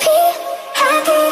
happy, happy.